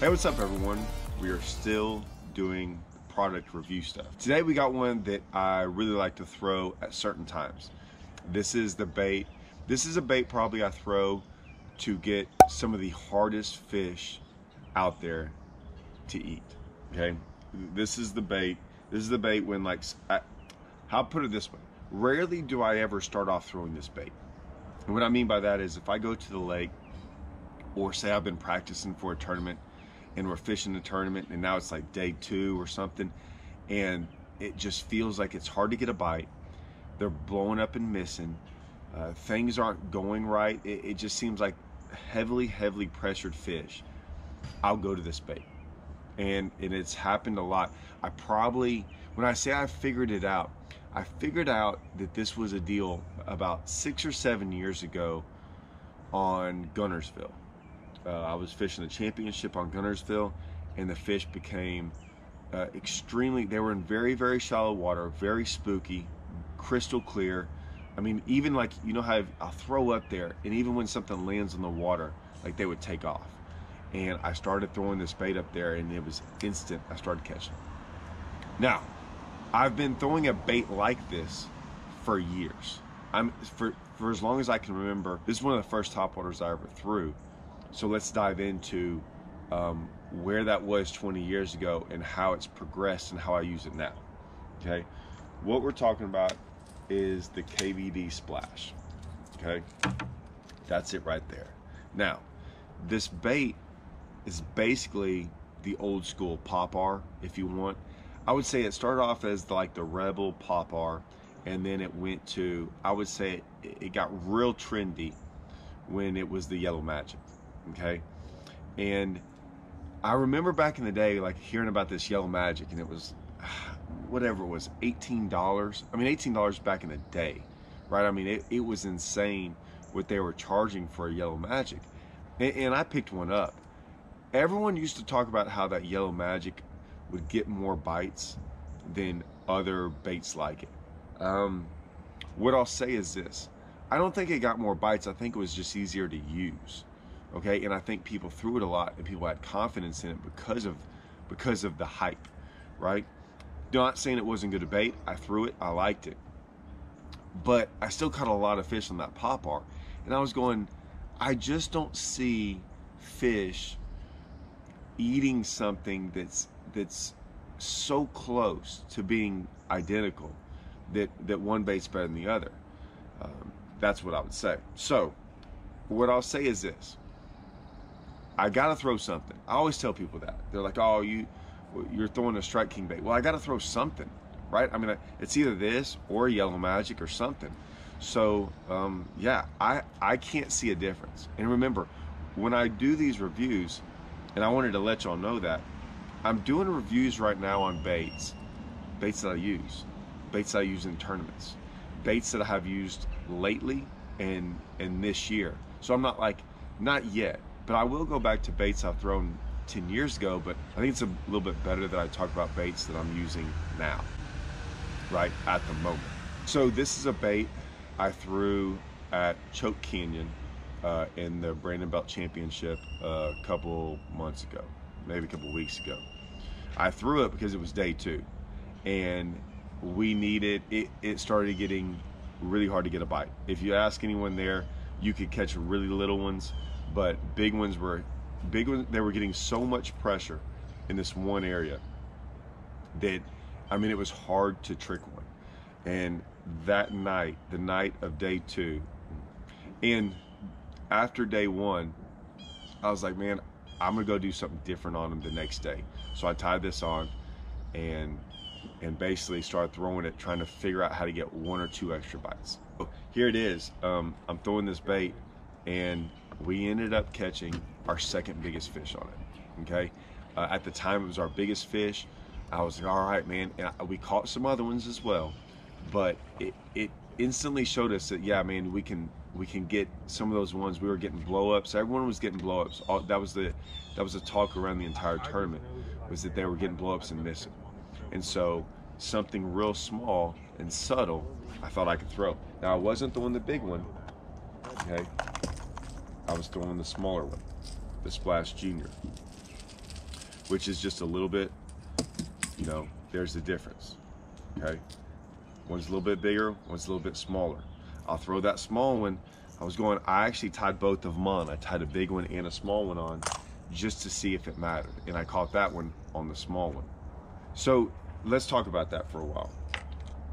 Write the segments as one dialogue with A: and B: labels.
A: what's up everyone? We are still doing product review stuff. Today we got one that I really like to throw at certain times. This is the bait. This is a bait probably I throw to get some of the hardest fish out there to eat. Okay, this is the bait. This is the bait when like, I, I'll put it this way. Rarely do I ever start off throwing this bait. And what I mean by that is if I go to the lake or say I've been practicing for a tournament and we're fishing the tournament and now it's like day two or something and it just feels like it's hard to get a bite. They're blowing up and missing. Uh, things aren't going right. It, it just seems like heavily, heavily pressured fish. I'll go to this bait. And, and it's happened a lot. I probably, when I say I figured it out, I figured out that this was a deal about six or seven years ago on Guntersville. Uh, I was fishing the championship on Guntersville, and the fish became uh, extremely. They were in very, very shallow water, very spooky, crystal clear. I mean, even like you know how I'll throw up there, and even when something lands on the water, like they would take off. And I started throwing this bait up there, and it was instant. I started catching. Now, I've been throwing a bait like this for years. I'm for for as long as I can remember. This is one of the first topwaters I ever threw. So let's dive into um, where that was 20 years ago and how it's progressed and how I use it now. Okay, what we're talking about is the KVD splash. Okay, that's it right there. Now, this bait is basically the old school Pop-R, if you want. I would say it started off as like the Rebel Pop-R, and then it went to, I would say it, it got real trendy when it was the Yellow Magic, okay? And I remember back in the day, like hearing about this Yellow Magic, and it was, whatever it was, $18. I mean, $18 back in the day, right? I mean, it, it was insane what they were charging for a Yellow Magic. And, and I picked one up. Everyone used to talk about how that Yellow Magic would get more bites than other baits like it. Um, what I'll say is this I don't think it got more bites, I think it was just easier to use. Okay, and I think people threw it a lot and people had confidence in it because of because of the hype, right? Not saying it wasn't good bait. I threw it, I liked it. But I still caught a lot of fish on that Pop-R, And I was going, I just don't see fish eating something that's that's so close to being identical that that one bait's better than the other. Um, that's what I would say. So, what I'll say is this: I gotta throw something. I always tell people that they're like, "Oh, you you're throwing a Strike King bait." Well, I gotta throw something, right? I mean, it's either this or Yellow Magic or something. So, um, yeah, I I can't see a difference. And remember, when I do these reviews, and I wanted to let y'all know that I'm doing reviews right now on baits, baits that I use, baits that I use in tournaments, baits that I have used lately and and this year. So I'm not like not yet, but I will go back to baits I've thrown 10 years ago, but I think it's a little bit better that I talk about baits that I'm using now, right at the moment. So this is a bait I threw at Choke Canyon uh, in the Brandon Belt Championship a couple months ago, maybe a couple weeks ago. I threw it because it was day two, and we needed it. It started getting really hard to get a bite. If you ask anyone there, you could catch really little ones, but big ones were big ones. They were getting so much pressure in this one area that I mean it was hard to trick one. And that night, the night of day two, and after day one, I was like, man, I'm gonna go do something different on them the next day. So I tied this on and and basically started throwing it, trying to figure out how to get one or two extra bites. So here it is. Um, I'm throwing this bait and we ended up catching our second biggest fish on it. Okay. Uh, at the time, it was our biggest fish. I was like, all right, man. And we caught some other ones as well, but it, it instantly showed us that, yeah, man, we can we can get some of those ones. We were getting blowups. Everyone was getting blowups. All, that was the that was the talk around the entire tournament was that they were getting blowups and missing. And so something real small and subtle, I thought I could throw. Now I wasn't throwing the big one. Okay, I was throwing the smaller one, the Splash Junior. which is just a little bit, you know, there's the difference, okay? One's a little bit bigger, one's a little bit smaller. I'll throw that small one. I was going, I actually tied both of them on. I tied a big one and a small one on just to see if it mattered. And I caught that one on the small one. So let's talk about that for a while.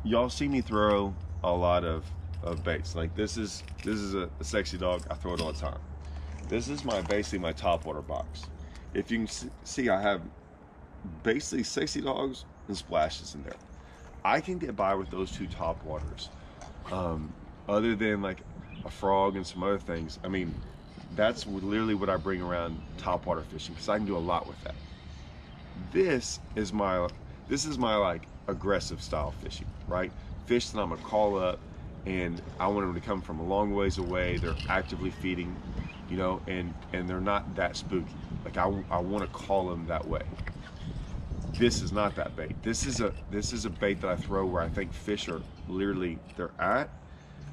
A: Y'all see me throw a lot of, of baits. Like this is this is a, a sexy dog. I throw it all the time. This is my basically my top water box. If you can see, I have basically sexy dogs and splashes in there. I can get by with those two top waters. Um, other than like a frog and some other things. I mean, that's literally what I bring around top water fishing because I can do a lot with that. This is my this is my like aggressive style fishing, right? Fish that I'm gonna call up and I want them to come from a long ways away. They're actively feeding, you know, and and they're not that spooky. Like I, I want to call them that way. This is not that bait. This is a this is a bait that I throw where I think fish are literally they're at.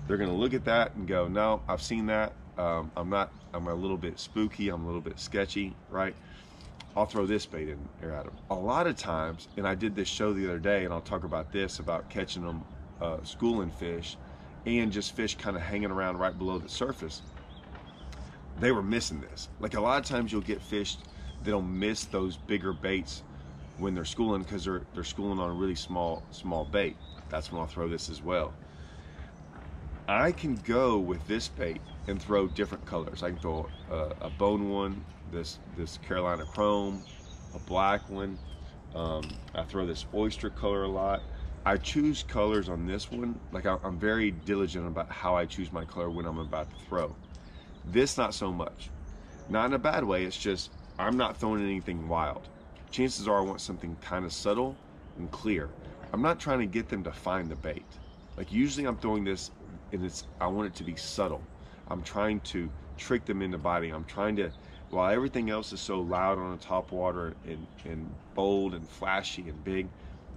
A: They're gonna look at that and go, no, I've seen that. Um, I'm not. I'm a little bit spooky. I'm a little bit sketchy, right? I'll throw this bait in there at them. A lot of times, and I did this show the other day, and I'll talk about this about catching them uh, schooling fish and just fish kind of hanging around right below the surface. They were missing this. Like a lot of times, you'll get fish that'll miss those bigger baits when they're schooling because they're they're schooling on a really small small bait. That's when I'll throw this as well. I can go with this bait and throw different colors. I can throw a, a bone one, this this Carolina Chrome, a black one. Um, I throw this oyster color a lot. I choose colors on this one. Like I, I'm very diligent about how I choose my color when I'm about to throw. This not so much. Not in a bad way. It's just I'm not throwing anything wild. Chances are I want something kind of subtle and clear. I'm not trying to get them to find the bait. Like usually I'm throwing this and it's I want it to be subtle. I'm trying to trick them into biting. I'm trying to while everything else is so loud on the top water and, and bold and flashy and big,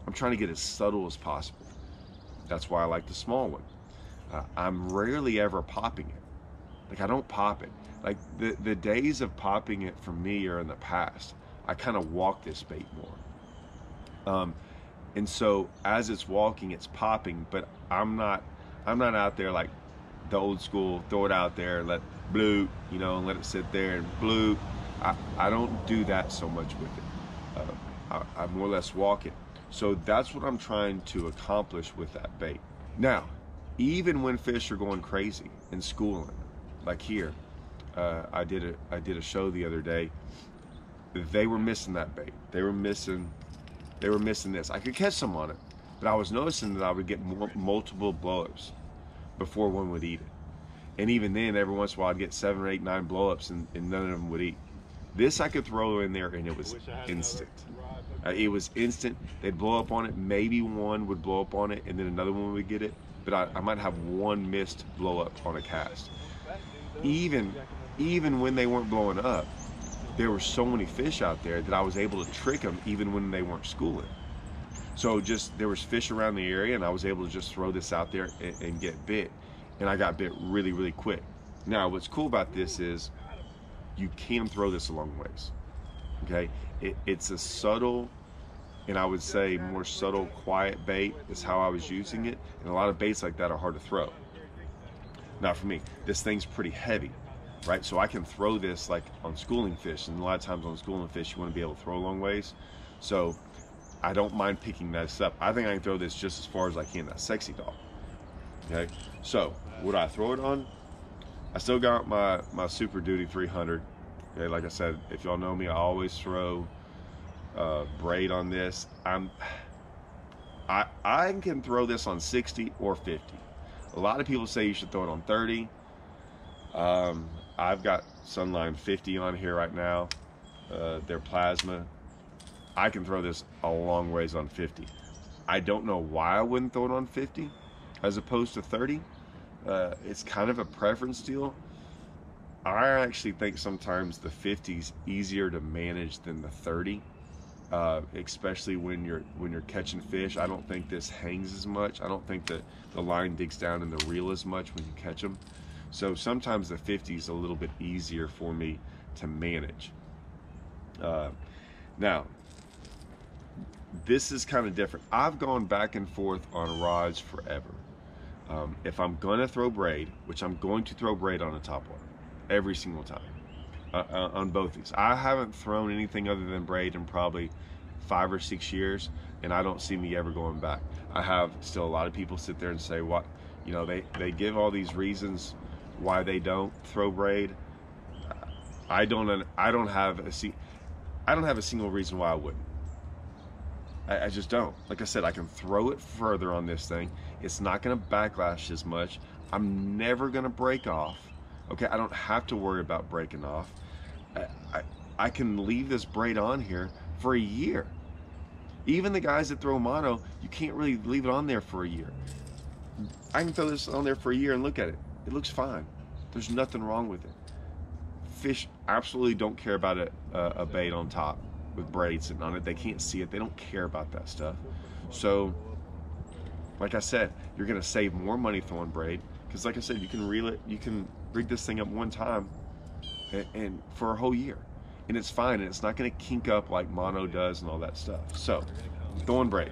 A: I'm trying to get as subtle as possible. That's why I like the small one. Uh, I'm rarely ever popping it. Like I don't pop it. Like the, the days of popping it for me are in the past. I kind of walk this bait more. Um, and so as it's walking, it's popping, but I'm not I'm not out there like the old school, throw it out there, let blue, you know, and let it sit there and blue. I, I don't do that so much with it. I, I more or less walk it. So that's what I'm trying to accomplish with that bait. Now, even when fish are going crazy in schooling, like here, uh, I did a I did a show the other day. They were missing that bait. They were missing, they were missing this. I could catch some on it, but I was noticing that I would get more, multiple blowups before one would eat it. And even then, every once in a while, I'd get seven or eight, nine blowups, and, and none of them would eat. This I could throw in there, and it was instant. Uh, it was instant. They'd blow up on it. Maybe one would blow up on it, and then another one would get it. But I, I might have one missed blow up on a cast. Even, even when they weren't blowing up, there were so many fish out there that I was able to trick them, even when they weren't schooling. So just there was fish around the area, and I was able to just throw this out there and, and get bit, and I got bit really, really quick. Now, what's cool about this is you can throw this a long ways. Okay, it, it's a subtle, and I would say more subtle, quiet bait is how I was using it, and a lot of baits like that are hard to throw. Not for me. This thing's pretty heavy, right? So I can throw this like on schooling fish, and a lot of times on schooling fish, you want to be able to throw a long ways. So I don't mind picking this up. I think I can throw this just as far as I can, that sexy dog. Okay, so would I throw it on? I still got my, my Super Duty 300. Okay, like I said, if y'all know me, I always throw uh, braid on this. I'm, I, I can throw this on 60 or 50. A lot of people say you should throw it on 30. Um, I've got Sunline 50 on here right now. Uh, they're plasma. I can throw this a long ways on 50. I don't know why I wouldn't throw it on 50 as opposed to 30. Uh, it's kind of a preference deal. I actually think sometimes the 50 is easier to manage than the 30, uh, especially when you're when you're catching fish. I don't think this hangs as much. I don't think that the line digs down in the reel as much when you catch them. So sometimes the 50 is a little bit easier for me to manage. Uh, Now, this is kind of different. I've gone back and forth on rods forever. Um, if I'm gonna throw braid, which I'm going to throw braid on a top water every single time uh, uh, on both these. I haven't thrown anything other than braid in probably five or six years, and I don't see me ever going back. I have still a lot of people sit there and say what, you know, they they give all these reasons why they don't throw braid. I don't I don't have a see I don't have a single reason why I wouldn't. I, I just don't. Like I said, I can throw it further on this thing. It's not to backlash as much. I'm never to break off. Okay, I don't have to worry about breaking off. I, I, I can leave this braid on here for a year. Even the guys that throw mono, you can't really leave it on there for a year. I can throw this on there for a year and look at it. It looks fine. There's nothing wrong with it. Fish absolutely don't care about a, a, a bait on top with braids sitting on it. They can't see it. They don't care about that stuff. So, like I said, you're to save more money throwing braid because, like I said, you can reel it. You can rig this thing up one time, and, and for a whole year, and it's fine. And it's not to kink up like mono does and all that stuff. So, throwing braid,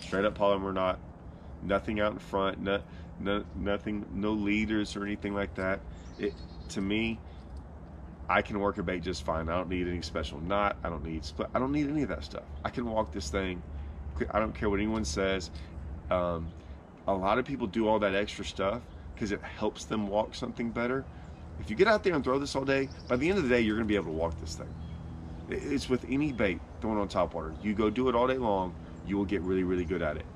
A: straight up Palomar knot, nothing out in front, no, no, nothing, no leaders or anything like that. It to me, I can work a bait just fine. I don't need any special knot. I don't need split. I don't need any of that stuff. I can walk this thing. I don't care what anyone says. Um, a lot of people do all that extra stuff because it helps them walk something better. If you get out there and throw this all day, by the end of the day, you're going to be able to walk this thing. It's with any bait thrown on top water. You go do it all day long, you will get really, really good at it.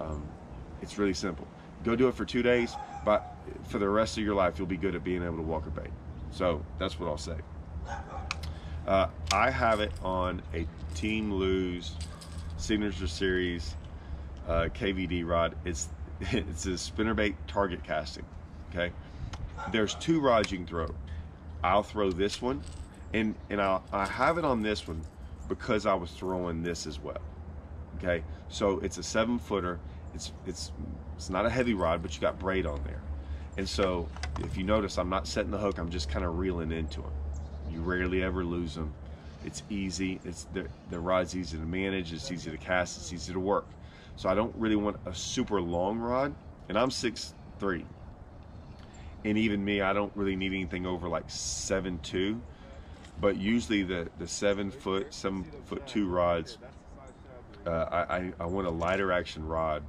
A: Um, it's really simple. Go do it for two days, but for the rest of your life, you'll be good at being able to walk a bait. So that's what I'll say. Uh, I have it on a Team Lew's Signature Series uh, KVD rod. It's it's a spinnerbait target casting. Okay, there's two rods you can throw. I'll throw this one, and and I'll, I have it on this one because I was throwing this as well. Okay, so it's a seven footer. It's it's it's not a heavy rod, but you got braid on there. And so if you notice, I'm not setting the hook, I'm just kind of reeling into them. You rarely ever lose them. It's easy, it's the, the rod's easy to manage, it's easy to cast, it's easy to work. So I don't really want a super long rod, and I'm 6'3". And even me, I don't really need anything over like 7'2". But usually the, the seven foot, seven foot two rods, uh, I, I want a lighter action rod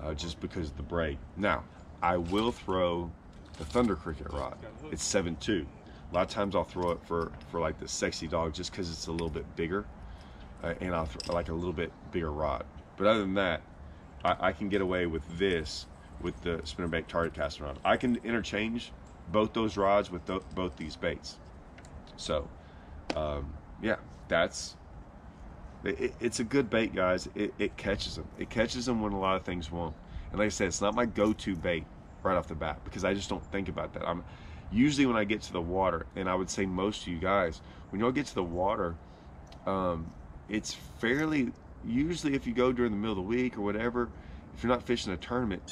A: uh, just because of the break. Now, I will throw the Thunder Cricket rod. It's seven two. A lot of times I'll throw it for, for like the sexy dog just because it's a little bit bigger. Uh, and I'll throw like a little bit bigger rod. But other than that, I, I can get away with this with the spinnerbait target casting rod. I can interchange both those rods with th both these baits. So, um, yeah, that's it, it's a good bait, guys. It, it catches them. It catches them when a lot of things won't. And like I said, it's not my go-to bait right off the bat because I just don't think about that. I'm usually when I get to the water, and I would say most of you guys, when you all get to the water, um, it's fairly usually if you go during the middle of the week or whatever, if you're not fishing a tournament,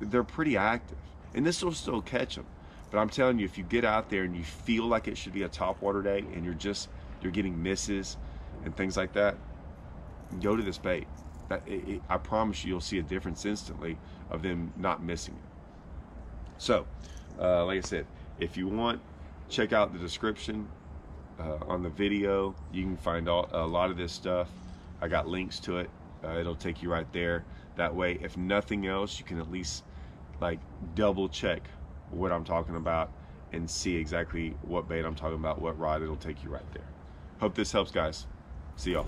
A: they're pretty active, and this will still catch them. But I'm telling you, if you get out there and you feel like it should be a top water day, and you're just you're getting misses and things like that, go to this bait that it, it, I promise you, you'll see a difference instantly of them not missing it. So, uh, like I said, if you want, check out the description uh, on the video. You can find all, a lot of this stuff. I got links to it. Uh, it'll take you right there. That way, if nothing else, you can at least like double check what I'm talking about and see exactly what bait I'm talking about, what rod, it'll take you right there. Hope this helps, guys. See y'all.